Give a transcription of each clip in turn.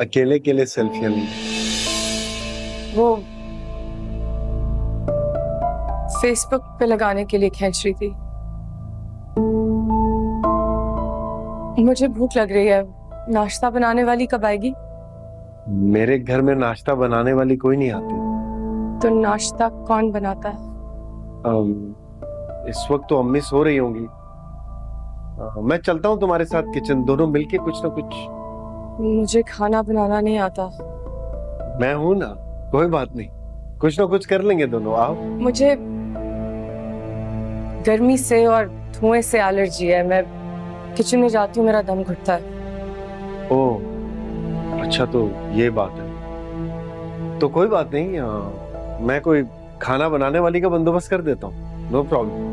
अकेले अकेले सेल्फियाँ ली। वो फेसबुक पे लगाने के लिए खींच रही थी। मुझे भूख लग रही है। नाश्ता बनाने वाली कब आएगी? मेरे घर में नाश्ता बनाने वाली कोई नहीं आती। तो नाश्ता कौन बनाता है? अम, इस वक्त तो अम्मी सो रही होंगी। मैं चलता हूँ तुम्हारे साथ किचन। दोनों मिलके कुछ ना कुछ मुझे खाना बनाना नहीं आता। मैं हूँ ना कोई बात नहीं। कुछ ना कुछ कर लेंगे दोनों आओ। मुझे गर्मी से और धुएँ से एलर्जी है। मैं किचन में जाती हूँ मेरा दम घुटता है। ओ अच्छा तो ये बात है। तो कोई बात नहीं अ, मैं कोई खाना बनाने वाली का बंदोबस्त कर देता हूँ। नो प्रॉब्लम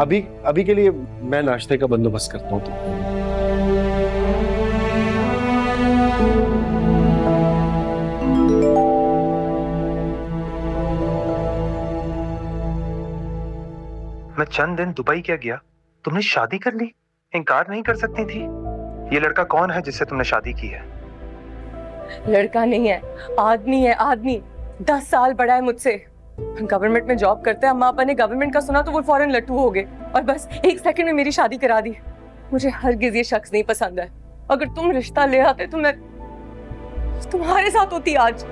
अभी अभी के लिए मैं नाश्ते का बंदोबस्त करता हूँ। तो चंद दिन दुबई क्या गया? तुमने शादी कर ली? इनकार नहीं कर सकती थी? ये लड़का कौन है जिससे तुमने शादी की है? लड़का नहीं है, आदमी है, आदमी। दस साल बड़ा है मुझसे। गवर्नमेंट में जॉब करते हैं अम्मा ने गवर्नमेंट का सुना तो वो फ़ौरन लट्टू हो गए। और बस, एक सेकंड में मेरी शादी करा दी। मुझे हर हरगिज ये शख्स नहीं पसंद है। अगर तुम रिश्ता ले आते तो मैं तुम्हारे साथ होती आज।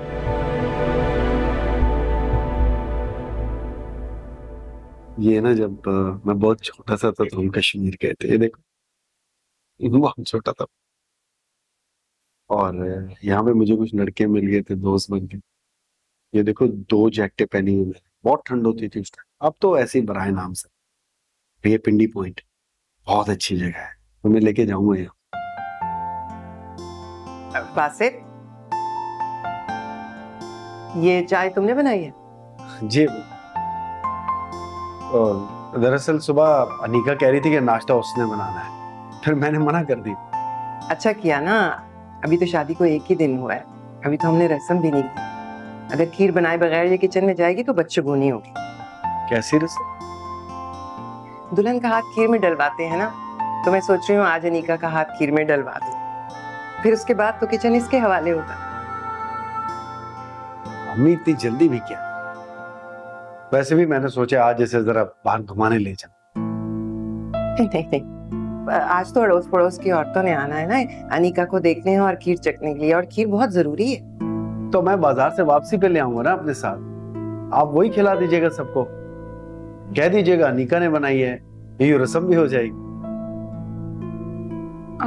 ये ना जब अ, मैं बहुत छोटा सा था तो हम कश्मीर गए थे ये देखो। बहुत छोटा था। और यहाँ पे मुझे कुछ लड़के मिल गए थे दोस्त बन के। ये देखो दो जैकेटें पहनी हुई मैंने बहुत ठंड होती थी उस टाइम अब तो ऐसे ही बराए नाम से। ये पिंडी पॉइंट। बहुत अच्छी जगह है। तो मैं लेके जाऊँगा यहाँ। बासित ये चाय तुमने बनाई है? जी। दरअसल सुबह अनिका कह रही थी कि नाश्ता उसने बनाना है। फिर मैंने मना कर दी। अच्छा किया ना। अभी तो शादी को एक ही दिन हुआ है। अभी तो हमने रस्म भी नहीं की। अगर खीर बनाए बगैर ये किचन में जाएगी तो बदशगुनी होगी। कैसी रस्म? दुल्हन का हाथ खीर में डलवाते हैं ना? तो मैं सोच रही हूँ आज अनिका का हाथ खीर में डलवा दूँ। फिर उसके बाद तो किचन इसके हवाले होगा। मम्मी इतनी जल्दी भी क्या। वैसे भी मैंने सोचा आज इसे जरा बाहर घुमाने ले जा नहीं नहीं नहीं। आज तो अड़ोस पड़ोस की औरतों ने आना है ना अनिका को देखने और खीर चखने के लिए और खीर बहुत ज़रूरी है। तो मैं बाज़ार से वापसी पे ले आऊँगा ना अपने साथ। आप वही खिला दीजिएगा सबको। कह दीजिएगा अनिका ने बनाई है ये रस्म भी हो जाएगी।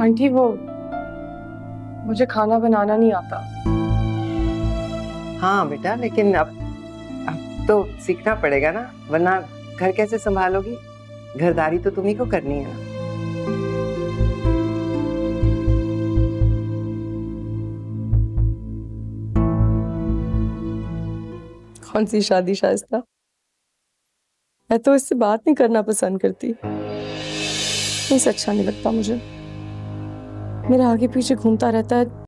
आंटी वो मुझे खाना बनाना नहीं आता। हाँ बेटा लेकिन अब तो सीखना पड़ेगा ना, वरना घर कैसे संभालोगी? घरदारी तो तुम्ही को करनी है ना। कौन सी शादी शाइस्ता मैं तो इससे बात नहीं करना पसंद करती। इससे अच्छा नहीं लगता मुझे। मेरे आगे पीछे घूमता रहता है।